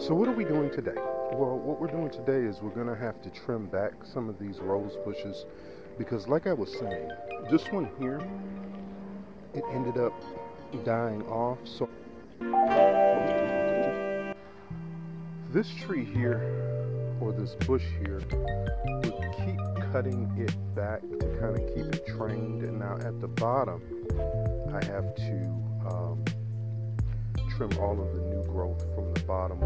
So what are we doing today? Well, what we're doing today is we're gonna have to trim back some of these rose bushes because like I was saying, this one here, it ended up dying off. So this tree here, or this bush here, would keep cutting it back to kind of keep it trained. And now at the bottom, I have to um, trim all of the new growth from the bottom.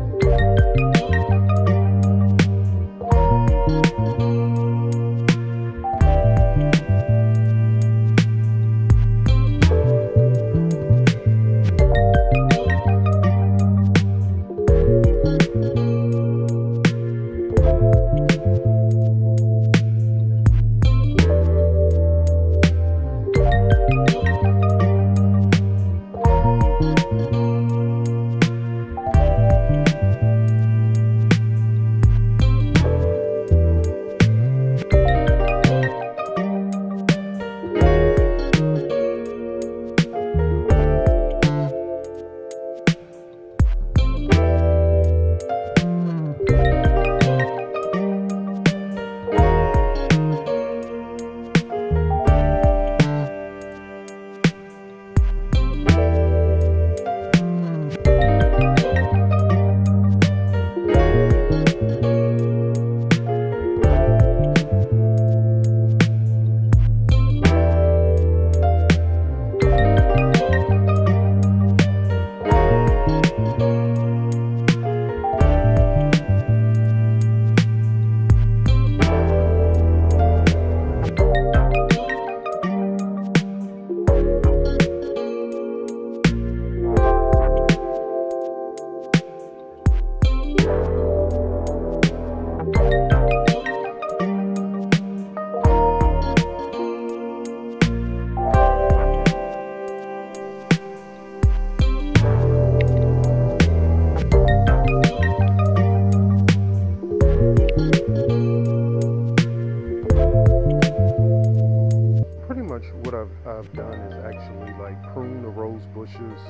What I've, I've done is actually like prune the rose bushes,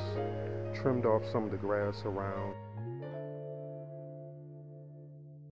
trimmed off some of the grass around.